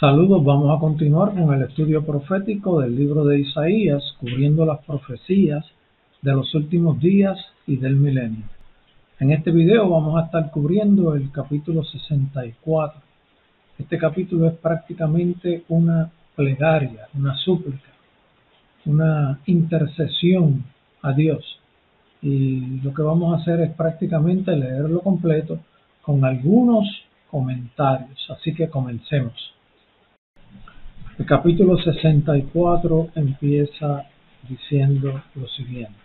Saludos, vamos a continuar con el estudio profético del libro de Isaías, cubriendo las profecías de los últimos días y del milenio. En este video vamos a estar cubriendo el capítulo 64. Este capítulo es prácticamente una plegaria, una súplica, una intercesión a Dios. Y lo que vamos a hacer es prácticamente leerlo completo con algunos comentarios. Así que comencemos. El capítulo 64 empieza diciendo lo siguiente.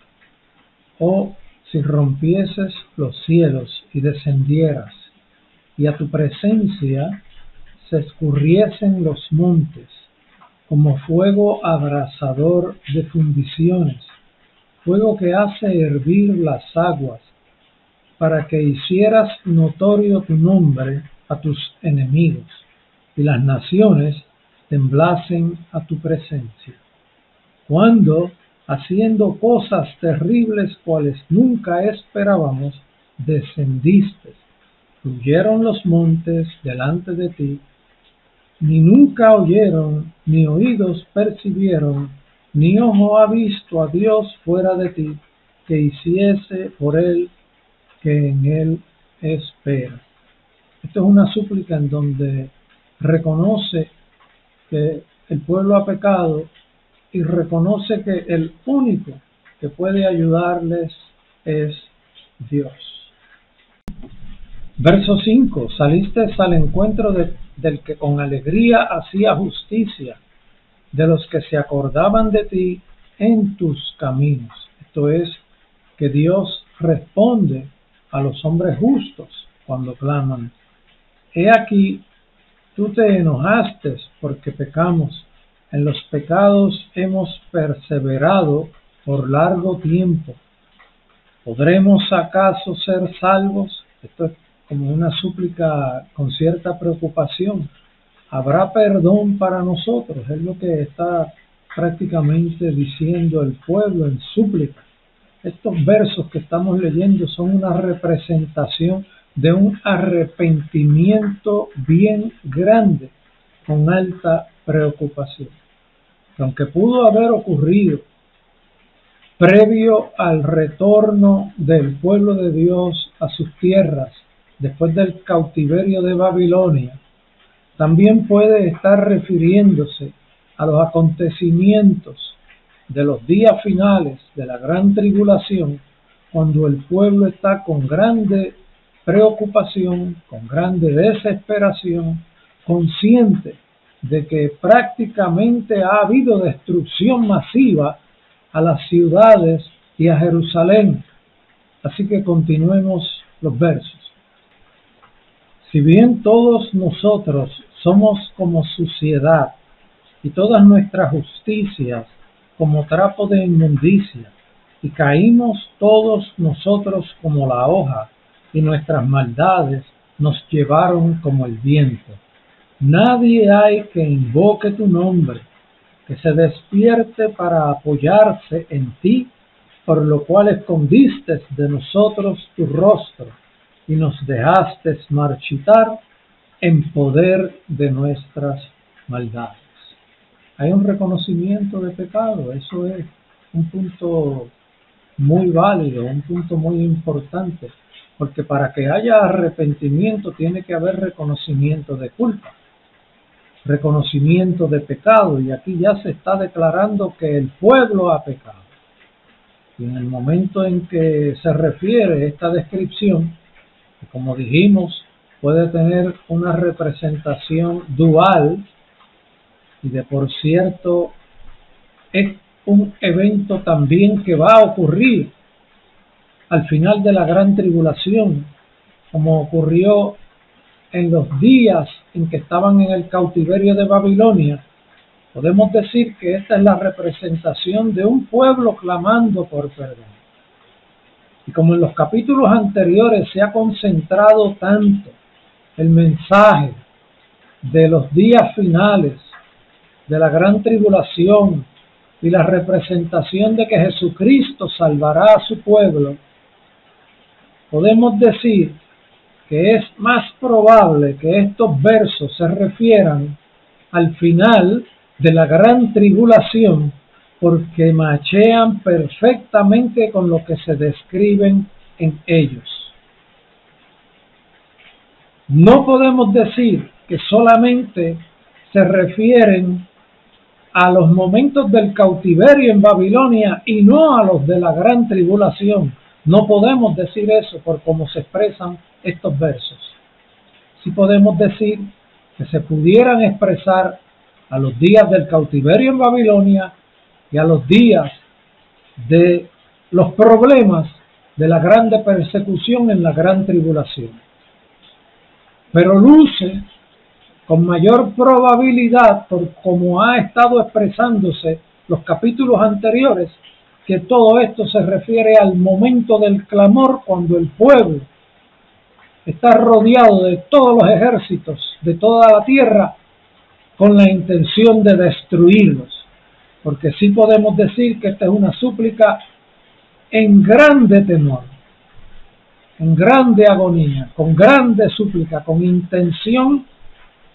Oh, si rompieses los cielos y descendieras, y a tu presencia se escurriesen los montes, como fuego abrasador de fundiciones, fuego que hace hervir las aguas, para que hicieras notorio tu nombre a tus enemigos, y las naciones temblasen a tu presencia. Cuando, haciendo cosas terribles cuales nunca esperábamos, descendiste, fluyeron los montes delante de ti, ni nunca oyeron, ni oídos percibieron, ni ojo ha visto a Dios fuera de ti, que hiciese por él que en él espera. Esto es una súplica en donde reconoce que el pueblo ha pecado y reconoce que el único que puede ayudarles es Dios. Verso 5. Saliste al encuentro del que con alegría hacía justicia, de los que se acordaban de ti en tus caminos. Esto es, que Dios responde a los hombres justos cuando claman. He aquí, Tú te enojaste porque pecamos. En los pecados hemos perseverado por largo tiempo. ¿Podremos acaso ser salvos? Esto es como una súplica con cierta preocupación. ¿Habrá perdón para nosotros? Es lo que está prácticamente diciendo el pueblo en súplica. Estos versos que estamos leyendo son una representación de un arrepentimiento bien grande con alta preocupación. Aunque pudo haber ocurrido previo al retorno del pueblo de Dios a sus tierras después del cautiverio de Babilonia, también puede estar refiriéndose a los acontecimientos de los días finales de la gran tribulación, cuando el pueblo está con grande preocupación, con grande desesperación, consciente de que prácticamente ha habido destrucción masiva a las ciudades y a Jerusalén. Así que continuemos los versos. Si bien todos nosotros somos como suciedad y todas nuestras justicias como trapo de inmundicia, y caímos todos nosotros como la hoja, y nuestras maldades nos llevaron como el viento. Nadie hay que invoque tu nombre, que se despierte para apoyarse en ti, por lo cual escondiste de nosotros tu rostro y nos dejaste marchitar en poder de nuestras maldades. Hay un reconocimiento de pecado, eso es un punto muy válido, un punto muy importante porque para que haya arrepentimiento tiene que haber reconocimiento de culpa, reconocimiento de pecado, y aquí ya se está declarando que el pueblo ha pecado. Y en el momento en que se refiere esta descripción, como dijimos, puede tener una representación dual, y de por cierto, es un evento también que va a ocurrir al final de la gran tribulación, como ocurrió en los días en que estaban en el cautiverio de Babilonia, podemos decir que esta es la representación de un pueblo clamando por perdón. Y como en los capítulos anteriores se ha concentrado tanto el mensaje de los días finales, de la gran tribulación y la representación de que Jesucristo salvará a su pueblo, podemos decir que es más probable que estos versos se refieran al final de la gran tribulación porque machean perfectamente con lo que se describen en ellos. No podemos decir que solamente se refieren a los momentos del cautiverio en Babilonia y no a los de la gran tribulación. No podemos decir eso por cómo se expresan estos versos. Sí podemos decir que se pudieran expresar a los días del cautiverio en Babilonia y a los días de los problemas de la grande persecución en la gran tribulación. Pero luce con mayor probabilidad, por como ha estado expresándose los capítulos anteriores, que todo esto se refiere al momento del clamor cuando el pueblo está rodeado de todos los ejércitos de toda la tierra con la intención de destruirlos. Porque sí podemos decir que esta es una súplica en grande temor, en grande agonía, con grande súplica, con intención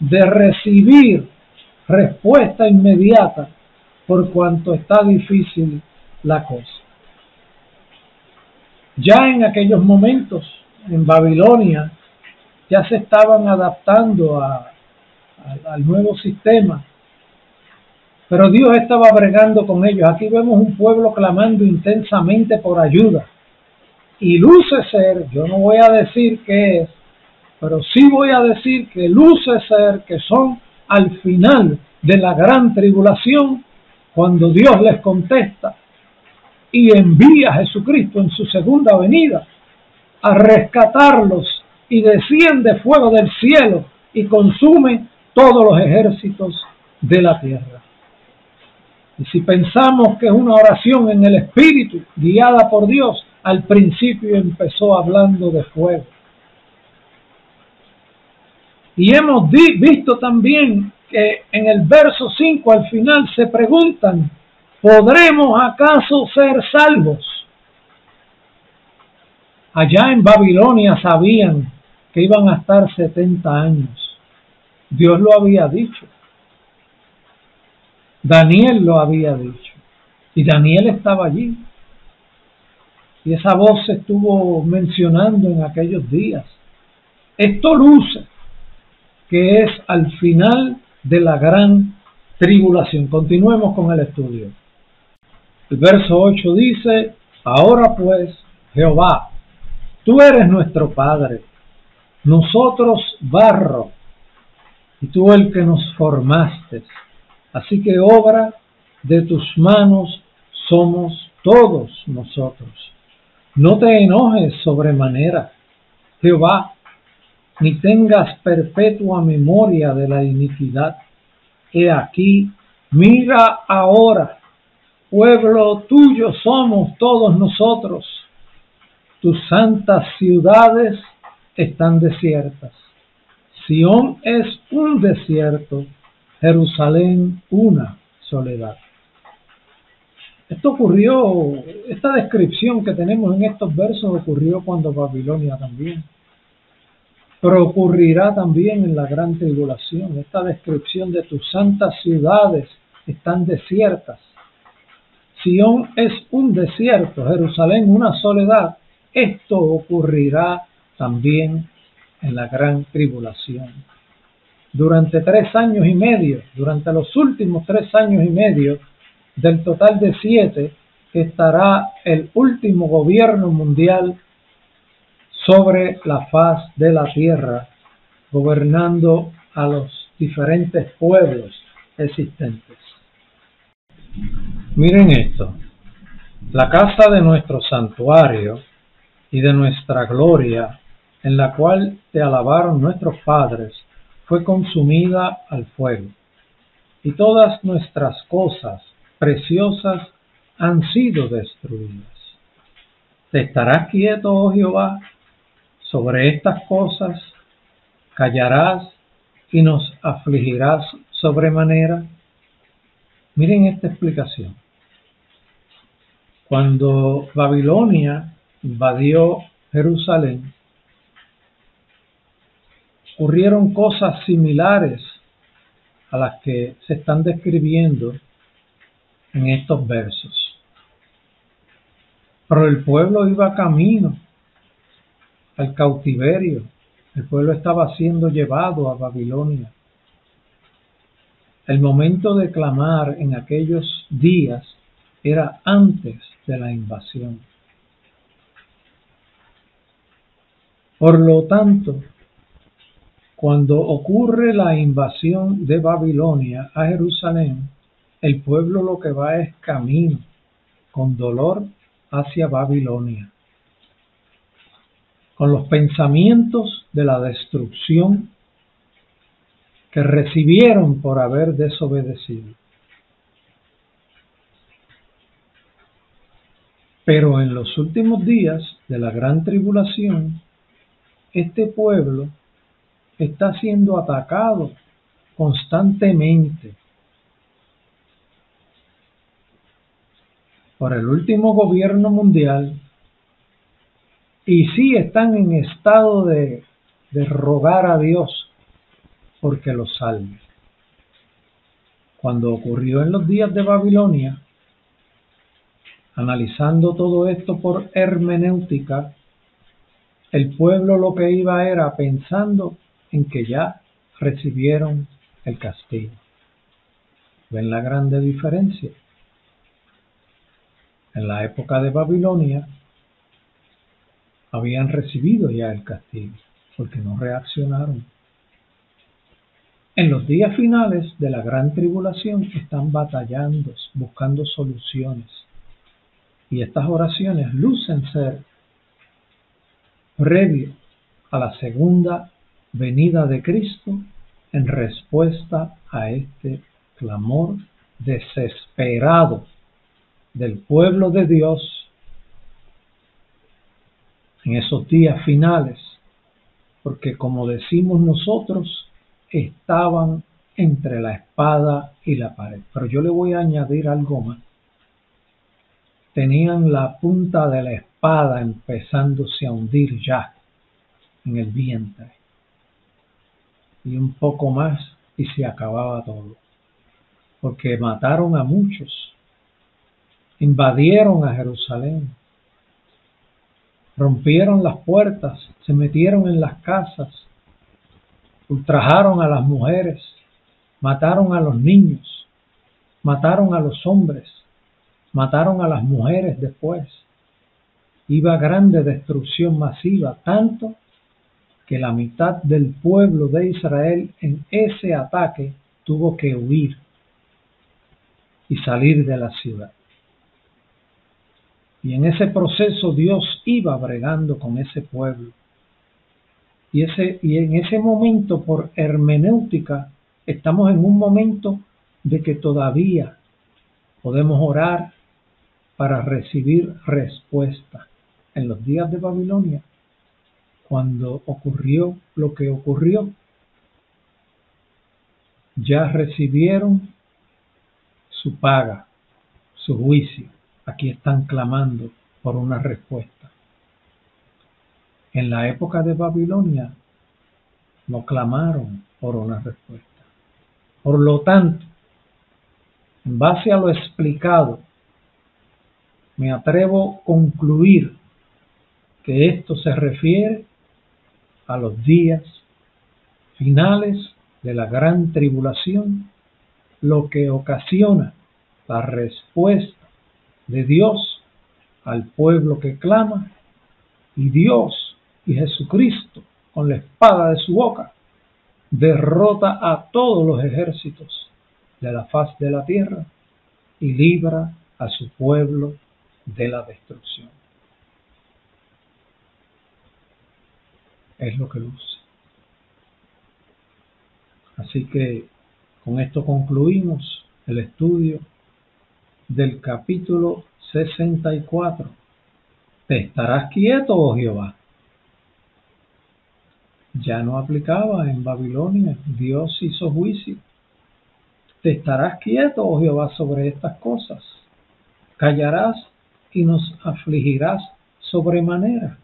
de recibir respuesta inmediata por cuanto está difícil la cosa. Ya en aquellos momentos, en Babilonia, ya se estaban adaptando al nuevo sistema, pero Dios estaba bregando con ellos. Aquí vemos un pueblo clamando intensamente por ayuda. Y luce ser, yo no voy a decir qué es, pero sí voy a decir que luce ser que son al final de la gran tribulación, cuando Dios les contesta y envía a Jesucristo en su segunda venida a rescatarlos y desciende fuego del cielo y consume todos los ejércitos de la tierra. Y si pensamos que es una oración en el Espíritu, guiada por Dios, al principio empezó hablando de fuego. Y hemos visto también que en el verso 5 al final se preguntan, ¿podremos acaso ser salvos? Allá en Babilonia sabían que iban a estar 70 años. Dios lo había dicho. Daniel lo había dicho. Y Daniel estaba allí. Y esa voz se estuvo mencionando en aquellos días. Esto luce que es al final de la gran tribulación. Continuemos con el estudio. El verso 8 dice, ahora pues, Jehová, tú eres nuestro Padre, nosotros barro, y tú el que nos formaste. Así que obra de tus manos somos todos nosotros. No te enojes sobremanera, Jehová, ni tengas perpetua memoria de la iniquidad. He aquí, mira ahora, pueblo tuyo somos todos nosotros. Tus santas ciudades están desiertas. Sión es un desierto Jerusalén una soledad. Esto ocurrió, esta descripción que tenemos en estos versos ocurrió cuando Babilonia también. Pero ocurrirá también en la gran tribulación. Esta descripción de tus santas ciudades están desiertas. Sión es un desierto, Jerusalén una soledad. Esto ocurrirá también en la gran tribulación durante tres años y medio, durante los últimos tres años y medio del total de siete, estará el último gobierno mundial sobre la faz de la tierra, gobernando a los diferentes pueblos existentes. Miren esto, la casa de nuestro santuario y de nuestra gloria, en la cual te alabaron nuestros padres, fue consumida al fuego, y todas nuestras cosas preciosas han sido destruidas. ¿Te estarás quieto, oh Jehová, sobre estas cosas? ¿Callarás y nos afligirás sobremanera? Miren esta explicación. Cuando Babilonia invadió Jerusalén, ocurrieron cosas similares a las que se están describiendo en estos versos. Pero el pueblo iba camino al cautiverio, el pueblo estaba siendo llevado a Babilonia. El momento de clamar en aquellos días era antes de la invasión. Por lo tanto, cuando ocurre la invasión de Babilonia a Jerusalén, el pueblo lo que va es camino, con dolor hacia Babilonia, con los pensamientos de la destrucción que recibieron por haber desobedecido. Pero en los últimos días de la gran tribulación, este pueblo está siendo atacado constantemente por el último gobierno mundial y sí están en estado de, de rogar a Dios porque los salve. Cuando ocurrió en los días de Babilonia, analizando todo esto por hermenéutica, el pueblo lo que iba era pensando en que ya recibieron el castigo. ¿Ven la grande diferencia? En la época de Babilonia habían recibido ya el castigo porque no reaccionaron. En los días finales de la gran tribulación están batallando, buscando soluciones. Y estas oraciones lucen ser previo a la segunda venida de Cristo en respuesta a este clamor desesperado del pueblo de Dios en esos días finales, porque como decimos nosotros, estaban entre la espada y la pared. Pero yo le voy a añadir algo más. Tenían la punta de la espada empezándose a hundir ya en el vientre. Y un poco más y se acababa todo. Porque mataron a muchos, invadieron a Jerusalén, rompieron las puertas, se metieron en las casas, ultrajaron a las mujeres, mataron a los niños, mataron a los hombres, mataron a las mujeres después. Iba grande destrucción masiva, tanto que la mitad del pueblo de Israel en ese ataque tuvo que huir y salir de la ciudad. Y en ese proceso Dios iba bregando con ese pueblo. Y, ese, y en ese momento, por hermenéutica, estamos en un momento de que todavía podemos orar para recibir respuesta. En los días de Babilonia cuando ocurrió lo que ocurrió, ya recibieron su paga, su juicio. Aquí están clamando por una respuesta. En la época de Babilonia no clamaron por una respuesta. Por lo tanto, en base a lo explicado, me atrevo a concluir que esto se refiere a los días finales de la gran tribulación, lo que ocasiona la respuesta de Dios al pueblo que clama, y Dios y Jesucristo, con la espada de su boca, derrota a todos los ejércitos de la faz de la tierra y libra a su pueblo de la destrucción. es lo que luce. Así que con esto concluimos el estudio del capítulo 64. ¿Te estarás quieto, oh Jehová? Ya no aplicaba en Babilonia, Dios hizo juicio. ¿Te estarás quieto, oh Jehová, sobre estas cosas? ¿Callarás y nos afligirás sobremanera?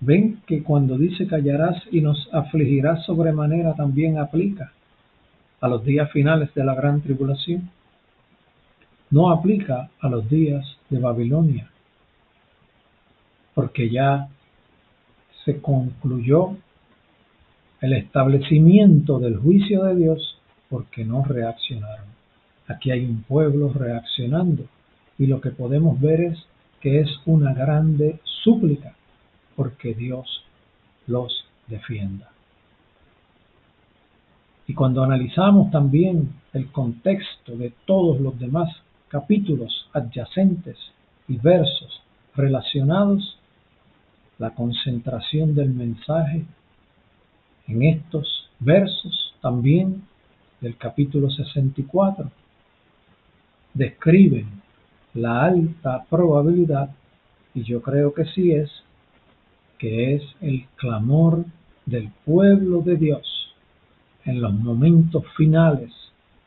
Ven que cuando dice callarás y nos afligirás sobremanera también aplica a los días finales de la gran tribulación. No aplica a los días de Babilonia, porque ya se concluyó el establecimiento del juicio de Dios porque no reaccionaron. Aquí hay un pueblo reaccionando y lo que podemos ver es que es una grande súplica porque Dios los defienda. Y cuando analizamos también el contexto de todos los demás capítulos adyacentes y versos relacionados, la concentración del mensaje en estos versos también del capítulo 64 describen la alta probabilidad, y yo creo que sí es, que es el clamor del pueblo de Dios en los momentos finales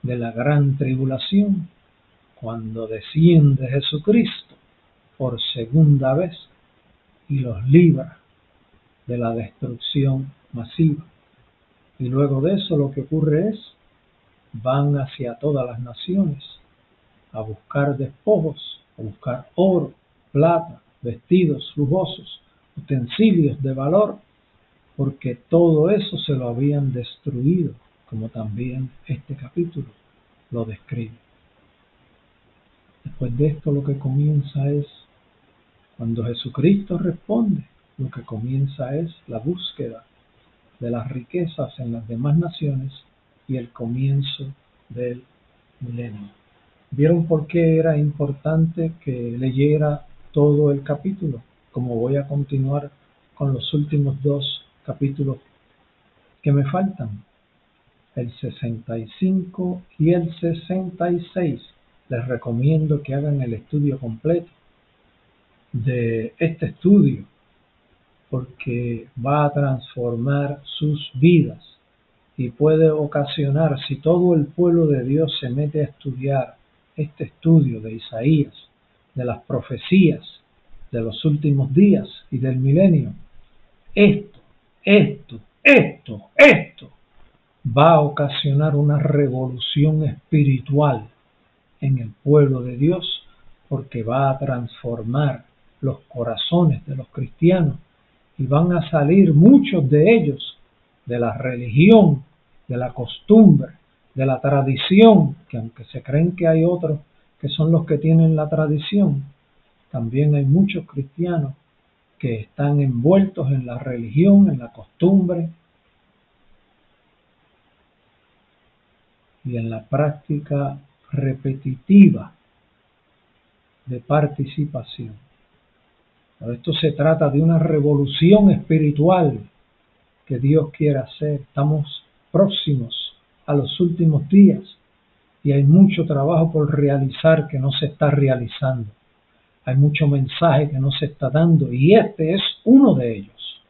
de la gran tribulación, cuando desciende Jesucristo por segunda vez y los libra de la destrucción masiva. Y luego de eso lo que ocurre es, van hacia todas las naciones a buscar despojos, a buscar oro, plata, vestidos lujosos, utensilios de valor, porque todo eso se lo habían destruido, como también este capítulo lo describe. Después de esto lo que comienza es, cuando Jesucristo responde, lo que comienza es la búsqueda de las riquezas en las demás naciones y el comienzo del milenio. ¿Vieron por qué era importante que leyera todo el capítulo? Como voy a continuar con los últimos dos capítulos que me faltan, el 65 y el 66. Les recomiendo que hagan el estudio completo de este estudio porque va a transformar sus vidas y puede ocasionar, si todo el pueblo de Dios se mete a estudiar este estudio de Isaías, de las profecías de los últimos días y del milenio, esto, esto, esto, esto va a ocasionar una revolución espiritual en el pueblo de Dios porque va a transformar los corazones de los cristianos y van a salir muchos de ellos de la religión, de la costumbre, de la tradición, que aunque se creen que hay otros que son los que tienen la tradición, también hay muchos cristianos que están envueltos en la religión, en la costumbre y en la práctica repetitiva de participación esto se trata de una revolución espiritual que Dios quiere hacer. Estamos próximos a los últimos días y hay mucho trabajo por realizar que no se está realizando. Hay mucho mensaje que no se está dando y este es uno de ellos.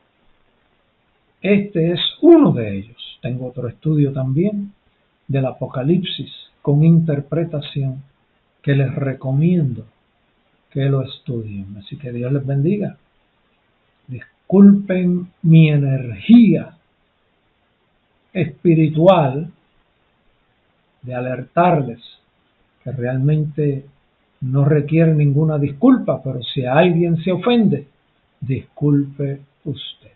Este es uno de ellos. Tengo otro estudio también del Apocalipsis con interpretación que les recomiendo que lo estudien. Así que Dios les bendiga. Disculpen mi energía espiritual de alertarles que realmente no requiere ninguna disculpa, pero si alguien se ofende, disculpe usted.